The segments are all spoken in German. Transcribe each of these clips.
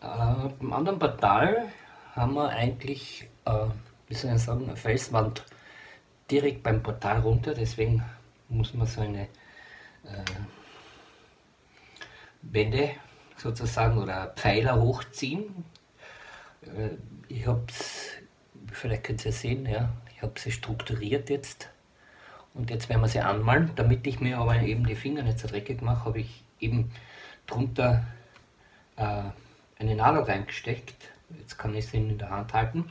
Äh, beim anderen Portal haben wir eigentlich, äh, wie soll ich sagen, eine Felswand direkt beim Portal runter, deswegen muss man so eine äh, Wände sozusagen oder Pfeiler hochziehen. Äh, ich habe es, vielleicht könnt ihr sehen, ja, ich habe sie strukturiert jetzt und jetzt werden wir sie anmalen. Damit ich mir aber eben die Finger nicht so dreckig mache, habe ich eben drunter äh, eine Nadel reingesteckt. Jetzt kann ich sie in der Hand halten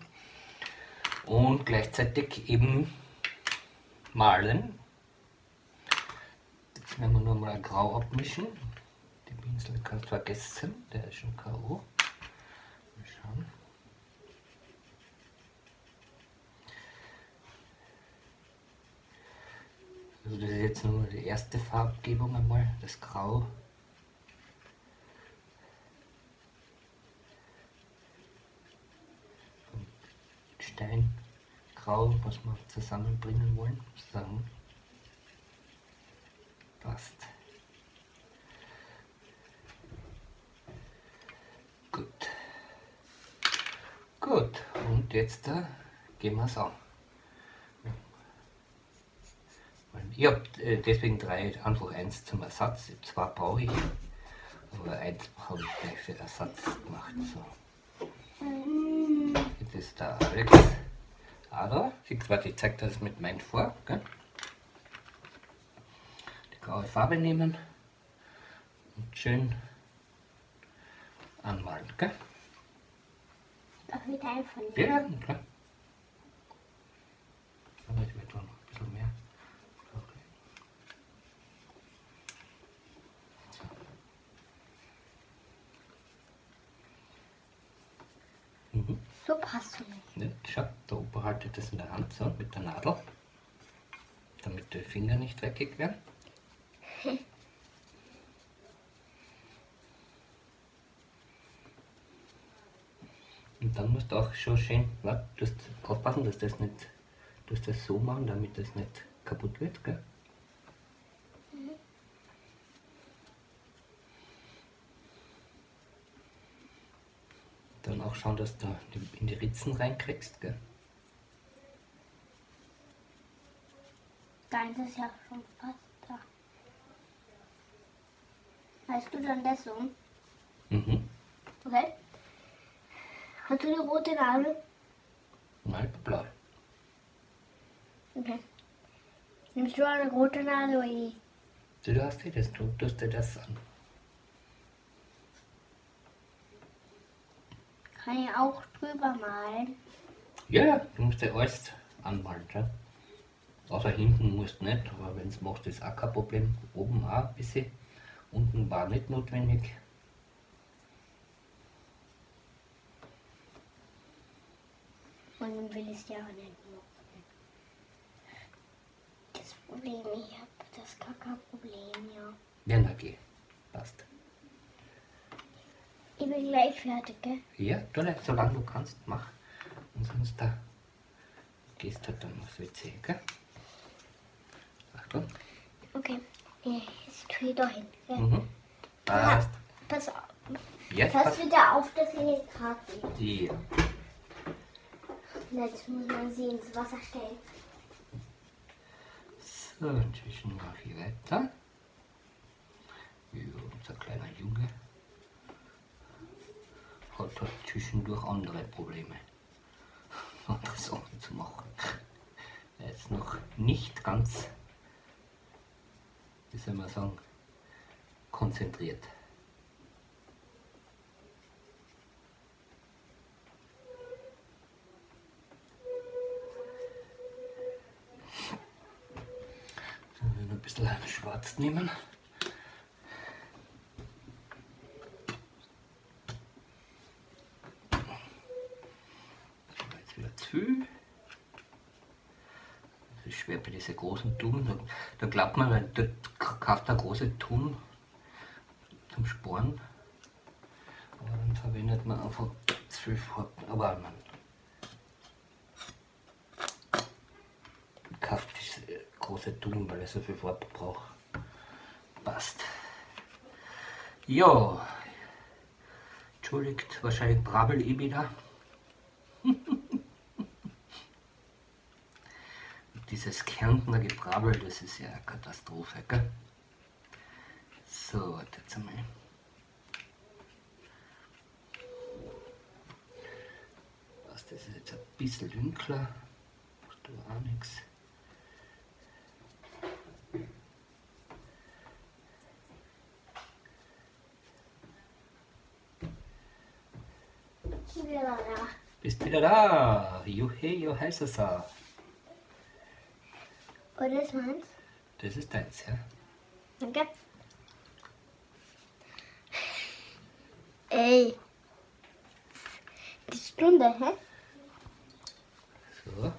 und gleichzeitig eben malen. Jetzt werden wir nur mal ein Grau abmischen. Die Pinsel kannst du vergessen, der ist schon K.O. Mal schauen. Also das ist jetzt nur die erste Farbgebung einmal, das Grau. Steingrau, was wir zusammenbringen wollen, zusammen. Passt. Gut. Gut, und jetzt äh, gehen wir es an. Ich habe äh, deswegen drei, einfach eins zum Ersatz. Zwei brauche ich, aber eins habe ich gleich für Ersatz gemacht. So. Jetzt ist der Alex Ader. Warte, ich zeige das mit meinem vor. Gell? Die graue Farbe nehmen und schön anmalen. Gell? Ich da einfach nehmen? Ja, klar. Aber ich will tun noch ein bisschen mehr. Okay. So. So passt du nicht. Ne, schau, da oben haltet das in der Hand so mit der Nadel, damit die Finger nicht dreckig werden. Und dann musst du auch schon schön, musst aufpassen, dass das nicht, du musst das so machen, damit das nicht kaputt wird, gell? Schauen, dass du in die Ritzen reinkriegst, gell? Deins ist ja schon fast da. Weißt du dann das so? Mhm. Okay. Hast du eine rote Nadel? Nein, blau. Okay. Nimmst du eine rote Nadel oder die? Du hast dir das, du tust dir das an. Kann ich auch drüber malen? Ja, du musst ja alles anmalen, ja? Außer hinten musst du nicht, aber wenn es machst, ist auch kein Problem. Oben auch ein bisschen. Unten war nicht notwendig. Und dann will ich es ja auch nicht machen. Das Problem, ich habe das gar kein Problem, ja. Ja, na geh. Passt. Ich bin gleich fertig, gell? Ja, tu nicht, solange du kannst, mach. Und sonst da gehst halt dann aufs WC, gell? Achtung. Okay. Ja, Jetzt tue ich da hin. gell? Mhm. Passt. Pass auf. Jetzt Pass passt. wieder auf, dass ihr nicht gerade seht. Ja. Jetzt muss man sie ins Wasser stellen. So, inzwischen mache ich weiter. Ja, unser kleiner Junge zwischendurch andere Probleme. Andere Sachen zu machen. Er ist noch nicht ganz, wie soll man sagen, konzentriert. Ein bisschen schwarz nehmen. Das war jetzt wieder zu viel. Das ist schwer bei diesen großen Tuben. Da, glaubt man, da kauft eine große Tun zum Sporen. Aber dann verwendet man einfach zu viel Farben. Aber man kauft diese große Tun, weil er so viel Farbe braucht. Passt. Ja. Entschuldigt, wahrscheinlich brabbel ich wieder. Dieses Kärntner Gebrabbel, das ist ja eine Katastrophe, gell? So, warte jetzt einmal. Was, das ist jetzt ein bisschen dunkler. Macht aber auch nichts. Bist wieder da? Juhe, jo heißer Und das meins? Das ist deins, ja? Danke. Ey. Die Stunde, hä? So.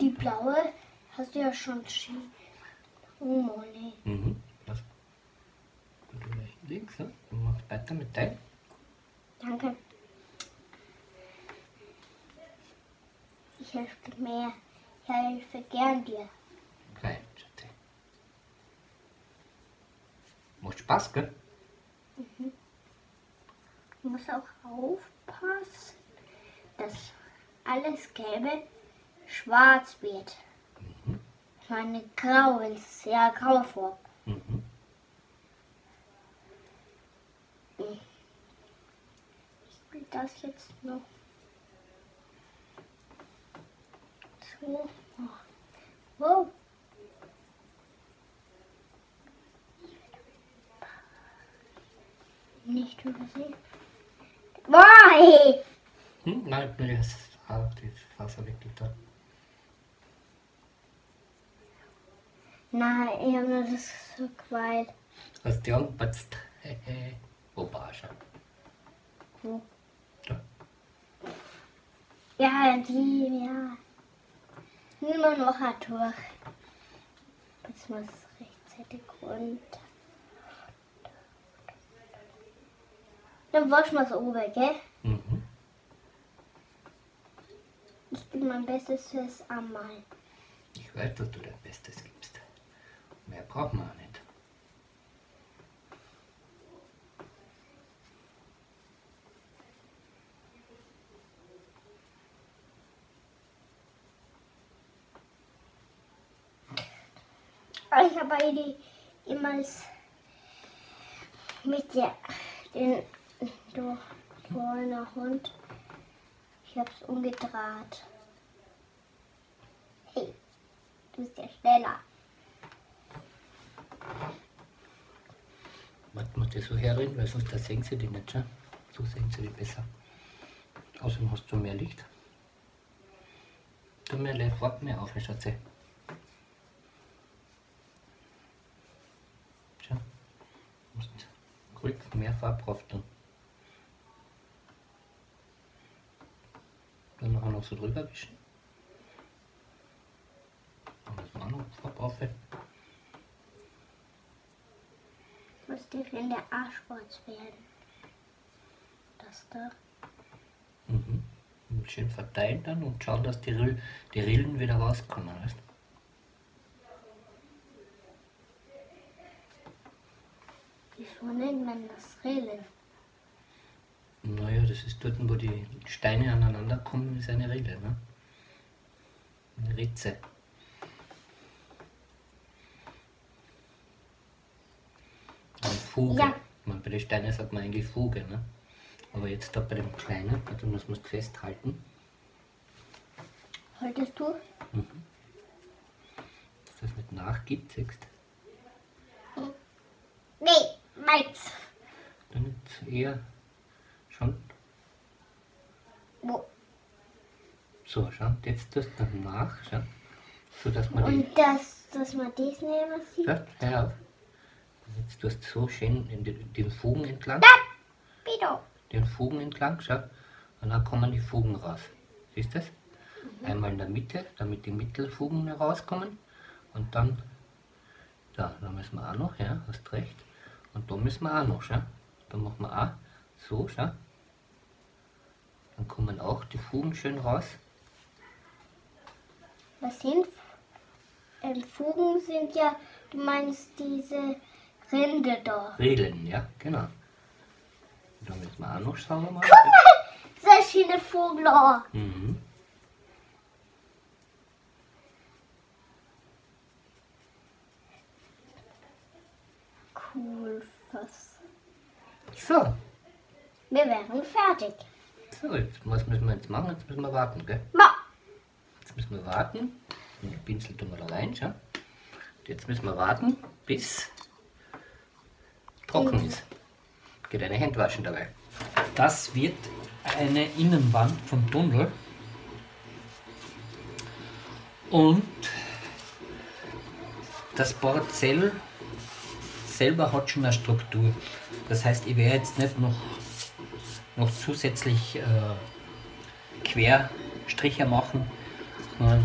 Die blaue hast du ja schon geschrieben. Oh Molly. Mhm. Was? Du links, ja? Du machst weiter mit deinem. Danke. Ich helfe dir mehr. Ich helfe gern dir. Spaß, gell? Du musst auch aufpassen, dass alles Gelbe schwarz wird. Ich meine grau, es sehr grau vor. Mhm. Ich will das jetzt noch so machen. Wow. Nicht übersehen. Boah! Hm? Nein, du hast auch die Faser wirklich da. Nein, ich habe nur das so geweiht. Hast die angepatzt. Hehe. Opa, schau. Wo? Da. Ja, die, ja. Immer noch ein durch. Jetzt muss rechtzeitig runter. Dann waschen wir es oben, gell? Mhm. Ich gebe mein Bestes fürs Anmalen. Ich weiß, dass du dein Bestes gibst. Mehr braucht man auch nicht. Aber ich habe eine Idee, jemals mit der, den, du, vorne Hund. Ich habe es umgedreht. Hey, du bist ja schneller. Warte, muss ich so herreden, weil sonst da sehen sie die nicht, schon. So sehen sie die besser. Außerdem hast du mehr Licht. Du mir Licht, wart mehr auf, Schatzi. Schau. Musst ruhig mehr Farbe drauf tun. Dann nachher noch so drüber wischen. Müssen wir auch noch drauf. Muss dir in der Arschwurz werden. Das da. Mhm. Und schön verteilen dann und schauen, dass die, Rill, die Rillen wieder rauskommen. Weißt? Wieso nennt man das Rillen? Naja, das ist dort, wo die Steine aneinander kommen, ist eine Rille. Ne? Eine Ritze. Eine Fuge. Ja. Man, bei den Steinen sagt man eigentlich Fuge. Ne? Aber jetzt da bei dem Kleinen, also muss man es festhalten. Wolltest du? Dass das nicht nachgibt, siehst Nee, meins. Dann jetzt eher Wo? so, schau. Jetzt tust du nach, schau. So dass man die Und das, dass man das nehmen sieht? Ja, hör auf. Jetzt tust du so schön in den, den Fugen entlang, Bitte. den Fugen entlang, schau. Und dann kommen die Fugen raus. Siehst du das? Mhm. Einmal in der Mitte, damit die Mittelfugen rauskommen. Und dann, da, da müssen wir auch noch, ja, hast recht. Und da müssen wir auch noch, schau. Da machen wir auch so, schau. Dann kommen auch die Fugen schön raus. Was sind ähm, Fugen sind ja, du meinst diese Rinde da. Regeln, ja, genau. Da müssen wir auch noch sauber machen. Sehr schöne Vogel. Mhm. Cool. Was? So, Wir wären fertig. Jetzt, was müssen wir jetzt machen? Jetzt müssen wir warten, gell? Ma. Jetzt müssen wir warten. Den Pinsel tun wir da rein, schau. Jetzt müssen wir warten, bis trocken ist. Geht eine Hände waschen dabei. Das wird eine Innenwand vom Tunnel. Und das Borzell selber hat schon eine Struktur. Das heißt, ich werde jetzt nicht noch, noch zusätzlich äh, Querstriche machen, sondern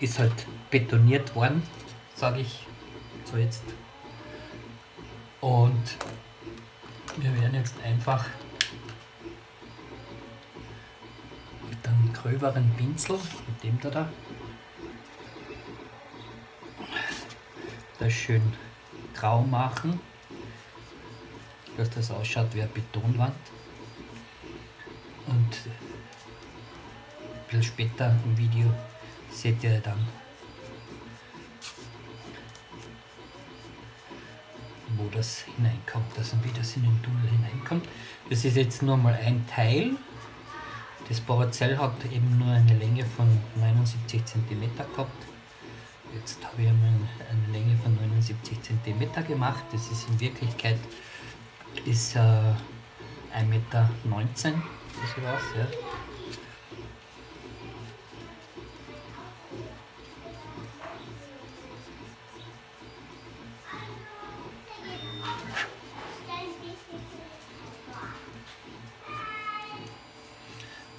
ist halt betoniert worden, sage ich so jetzt. Und wir werden jetzt einfach mit einem gröberen Pinsel, mit dem da da, das schön grau machen, dass das ausschaut wie eine Betonwand. Und ein bisschen später im Video seht ihr dann, wo das hineinkommt, also wie das in den Tunnel hineinkommt. Das ist jetzt nur mal ein Teil. Das Borazell hat eben nur eine Länge von 79 cm gehabt. Jetzt habe ich einmal eine Länge von 79 cm gemacht. Das ist in Wirklichkeit ist, äh, 1,19 Meter, das ich weiß, ja.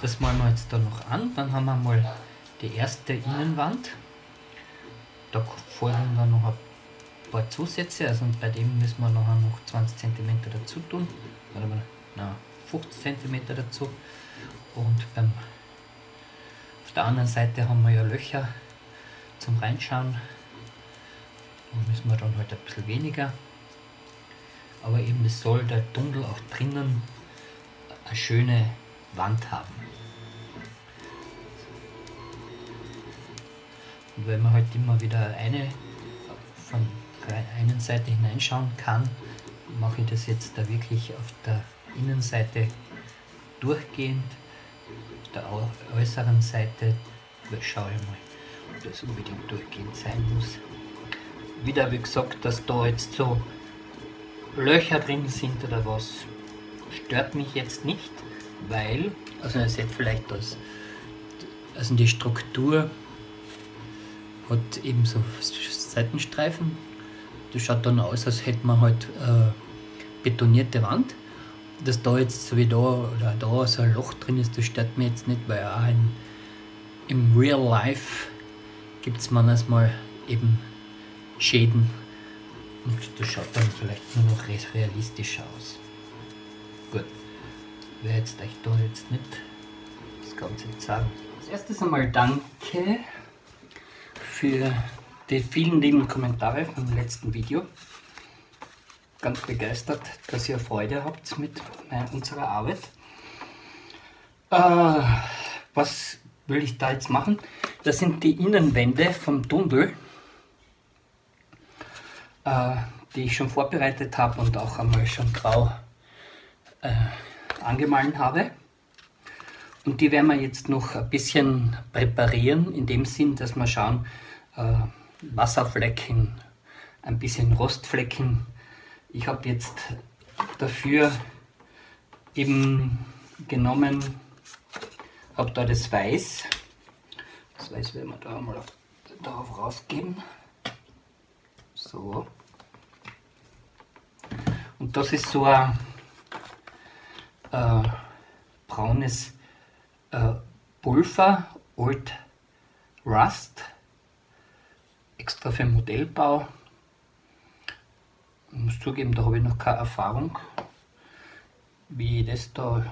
Das malen wir jetzt da noch an. Dann haben wir mal die erste Innenwand. Da folgen dann noch ein paar Zusätze. Also bei dem müssen wir nachher noch 20 cm dazu tun. Warte mal, na, 50 cm dazu. Und beim, auf der anderen Seite haben wir ja Löcher zum Reinschauen. Da müssen wir dann halt ein bisschen weniger. Aber eben es soll der Tunnel auch drinnen eine schöne Wand haben. Und wenn man halt immer wieder eine von der einen Seite hineinschauen kann, mache ich das jetzt da wirklich auf der Innenseite durchgehend. Auf der äußeren Seite schaue ich mal, ob das unbedingt durchgehend sein muss. Wieder wie gesagt, dass da jetzt so Löcher drin sind oder was, stört mich jetzt nicht, weil, also ihr seht vielleicht das, also die Struktur hat eben so Seitenstreifen. Das schaut dann aus, als hätte man halt äh, betonierte Wand. Dass da jetzt so wie da oder da so ein Loch drin ist, das stört mich jetzt nicht, weil auch in, im Real Life gibt es manchmal eben Schäden und das schaut dann vielleicht nur noch realistisch aus. Gut, werde jetzt euch da jetzt nicht das Ganze sagen. Als erstes einmal danke für die vielen lieben Kommentare vom letzten Video. Ganz begeistert, dass ihr Freude habt mit mein- unserer Arbeit. Äh, was will ich da jetzt machen? Das sind die Innenwände vom Tunnel, äh, die ich schon vorbereitet habe und auch einmal schon grau äh, angemahlen habe. Und die werden wir jetzt noch ein bisschen präparieren, in dem Sinn, dass wir schauen, äh, Wasserflecken, ein bisschen Rostflecken. Ich habe jetzt dafür eben genommen, habe da das Weiß. Das Weiß werden wir da mal auf, darauf rausgeben. So. Und das ist so ein äh, braunes äh, Pulver, Old Rust, extra für Modellbau. Ich muss zugeben, da habe ich noch keine Erfahrung. Wie ich das da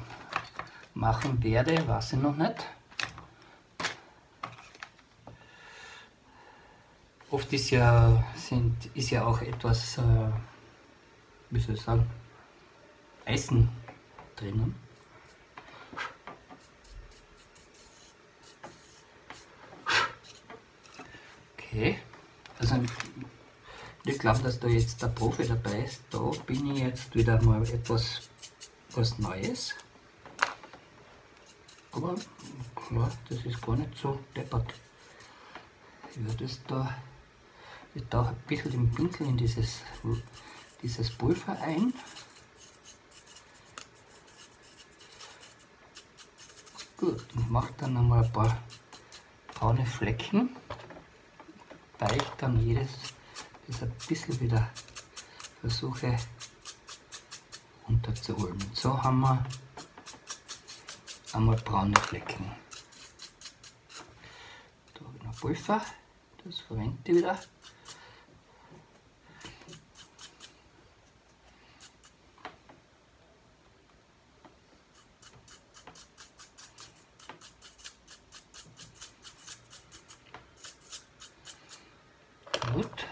machen werde, weiß ich noch nicht. Oft ist ja, sind, ist ja auch etwas, äh, wie soll ich sagen, Eisen drinnen. Okay, also ich glaube, dass da jetzt der Profi dabei ist. Da bin ich jetzt wieder mal etwas was Neues. Aber ja, das ist gar nicht so deppert. Ich würde es da, ich ein bisschen den Pinsel in dieses, dieses Pulver ein. Gut, und mache dann einmal ein paar braune Flecken, weil ich dann jedes das ein bisschen wieder versuche runterzuholen. So haben wir einmal braune Flecken. Da habe ich noch Pulver, das verwende ich wieder. Gut.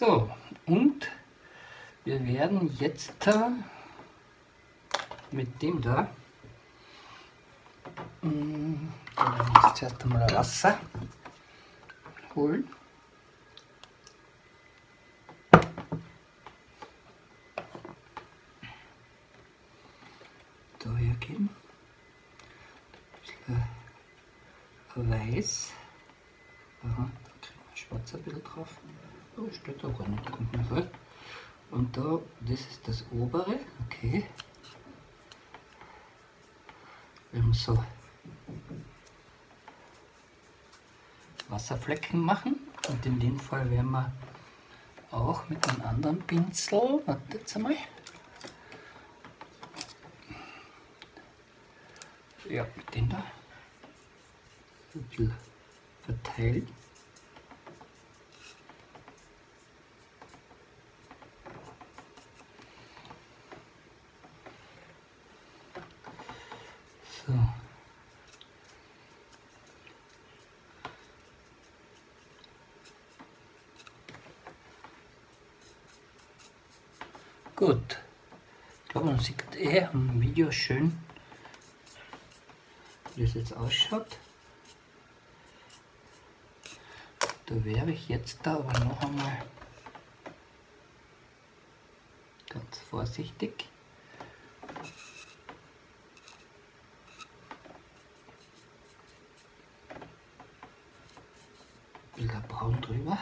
So, und wir werden jetzt mit dem da, mm, wir zuerst einmal ein Wasser holen. Da hergeben. Ein bisschen weiß. Aha, da kriegen wir schwarz ein bisschen drauf. Oh, steht da gar nicht, kommt mir vor. Und da, das ist das obere, okay. Wir haben so Wasserflecken machen und in dem Fall werden wir auch mit einem anderen Pinsel, warte jetzt einmal, ja, mit dem da, ein bisschen verteilen. So. Gut. Ich glaube, man sieht eh am Video schön, wie das jetzt ausschaut. Da wäre ich jetzt da aber noch einmal ganz vorsichtig. Bilder braun drüber.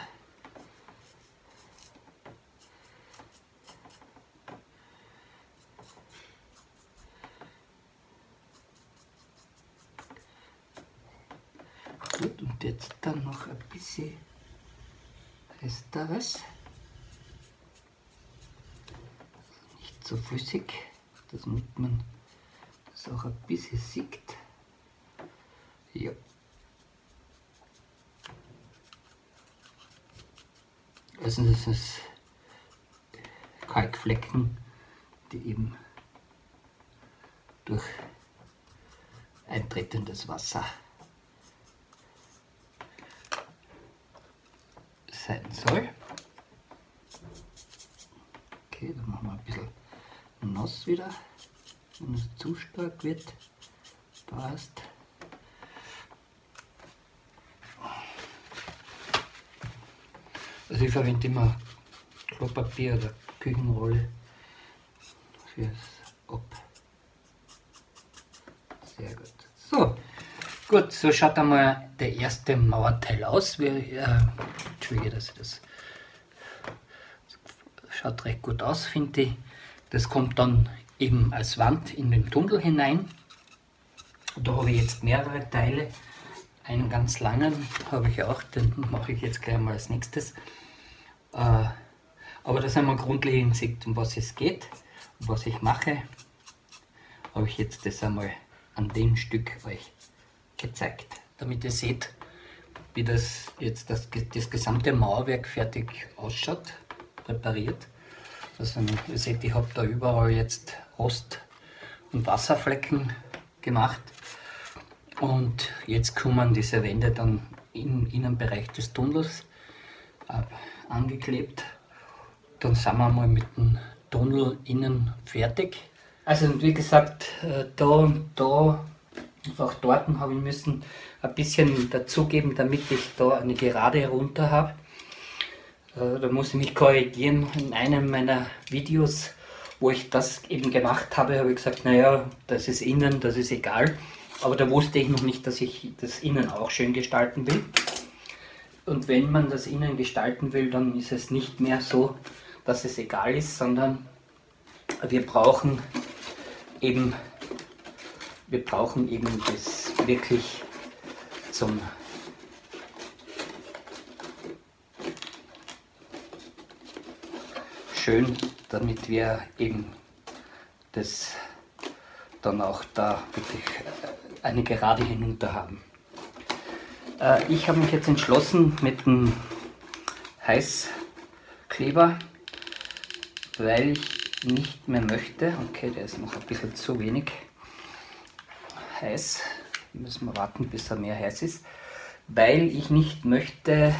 Gut, und jetzt dann noch ein bisschen Resteres. Nicht so flüssig, damit man das auch ein bisschen sieht. Ja. Also das ist Kalkflecken, die eben durch eintretendes Wasser sein soll. Okay, dann machen wir ein bisschen nass wieder, wenn es zu stark wird. Passt. Also ich verwende immer Klopapier oder Küchenrolle fürs Ab. Sehr gut. So, gut, so schaut einmal der erste Mauerteil aus. Wir, äh, Entschuldige, dass ich das schaut recht gut aus, finde ich. Das kommt dann eben als Wand in den Tunnel hinein. Da habe ich jetzt mehrere Teile. Einen ganz langen habe ich auch, den mache ich jetzt gleich mal als nächstes. Äh, aber dass einmal grundlegend sieht, um was es geht, um was ich mache, habe ich jetzt das einmal an dem Stück euch gezeigt, damit ihr seht, wie das jetzt das, das gesamte Mauerwerk fertig ausschaut, präpariert. Also ihr seht, ich habe da überall jetzt Rost- und Wasserflecken gemacht. Und jetzt kommen diese Wände dann im Innenbereich des Tunnels äh, angeklebt. Dann sind wir mal mit dem Tunnel innen fertig. Also wie gesagt, äh, da und da und auch dort habe ich müssen ein bisschen dazugeben, damit ich da eine Gerade runter habe. Äh, da muss ich mich korrigieren. In einem meiner Videos, wo ich das eben gemacht habe, habe ich gesagt, naja, das ist innen, das ist egal. Aber da wusste ich noch nicht, dass ich das innen auch schön gestalten will. Und wenn man das innen gestalten will, dann ist es nicht mehr so, dass es egal ist, sondern wir brauchen eben, wir brauchen eben das wirklich zum schön, damit wir eben das dann auch da wirklich eine Gerade hinunter haben. Äh, ich habe mich jetzt entschlossen mit dem Heißkleber, weil ich nicht mehr möchte, okay, der ist noch ein bisschen zu wenig heiß, müssen wir warten, bis er mehr heiß ist, weil ich nicht möchte,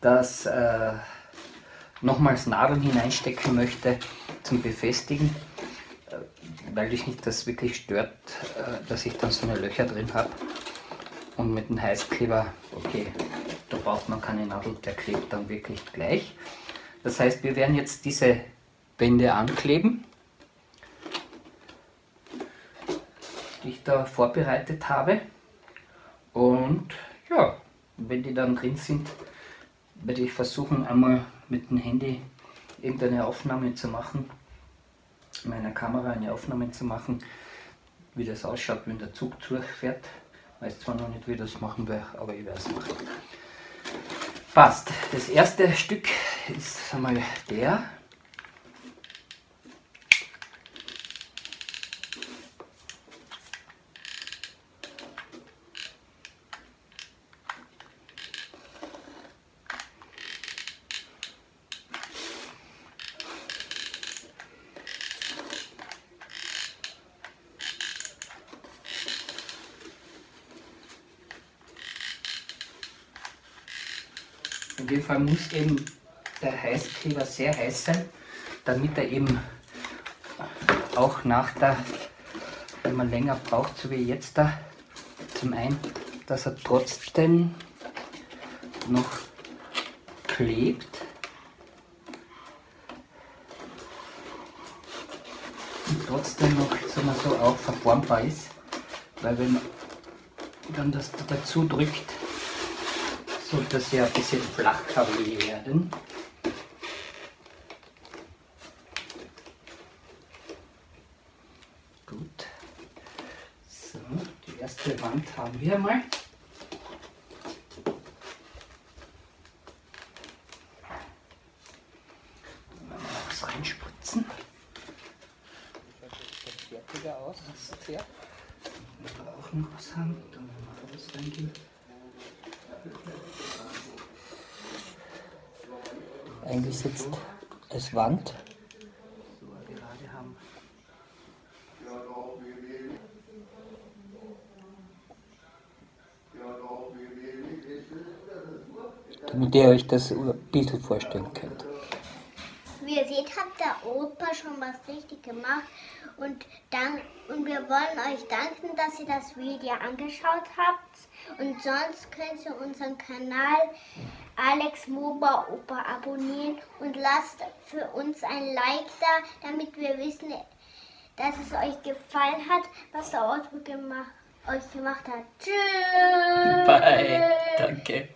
dass äh, nochmals Nadeln hineinstecken möchte zum Befestigen, äh, weil ich nicht das wirklich stört, äh, dass ich dann so eine Löcher drin habe. Und mit dem Heißkleber, okay, da braucht man keine Nadel, der klebt dann wirklich gleich. Das heißt, wir werden jetzt diese Wände ankleben, die ich da vorbereitet habe. Und ja, wenn die dann drin sind, werde ich versuchen, einmal mit dem Handy irgendeine Aufnahme zu machen, meiner Kamera eine Aufnahme zu machen, wie das ausschaut, wenn der Zug durchfährt. Weiß zwar noch nicht, wie das machen werde, aber ich werde es machen. Passt. Das erste Stück ist einmal der. In dem Fall muss eben der Heißkleber sehr heiß sein, damit er eben auch nach der, wenn man länger braucht, so wie jetzt da, zum einen, dass er trotzdem noch klebt. Und trotzdem noch sagen wir so auch verformbar ist, weil wenn man dann das dazu drückt, sollte sie ein bisschen flacher werden. Gut. So, die erste Wand haben wir mal. Was reinspritzen. Fertiger aus. Wir brauchen was haben. Dann werden wir das reingeben. eingesetzt als Wand. Damit ihr euch das ein bisschen vorstellen könnt. Wie ihr seht, hat der Opa schon was richtig gemacht und, dank, und wir wollen euch danken, dass ihr das Video angeschaut habt und sonst könnt ihr unseren Kanal Alex Moba Opa abonnieren und lasst für uns ein Like da, damit wir wissen, dass es euch gefallen hat, was der Otto gemacht, euch gemacht hat. Tschüss! Bye, danke.